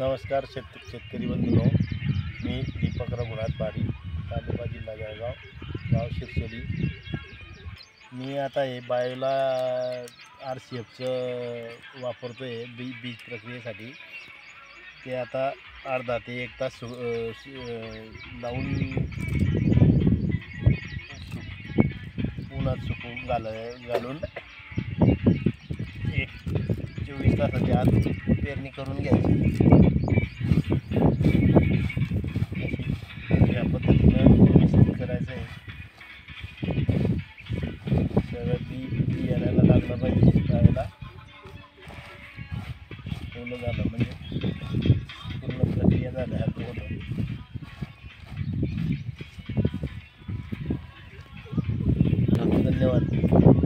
नमस्कार शेत शेतकरी बंधूंनो. मी दीपक रघुनाथ बारी तालुका जिल्हा जळगाव गाव शिरसोली. मी आता हे बायोला आर सी एफचं वापरतो आहे बी बीज प्रक्रियेसाठी. ते आता अर्धा ते एक तास सु लावून उन्हात सुकून घाल घालून एक चोवीस तासाच्या आत पेरणी करून घ्यायची. या पद्धतीनं करायचं आहे. तर ती बियाण्याला लागलं पाहिजे त्यावेळेला पूर्ण झालं म्हणजे पूर्ण प्रक्रिया झाल्या होतं. धन्यवाद.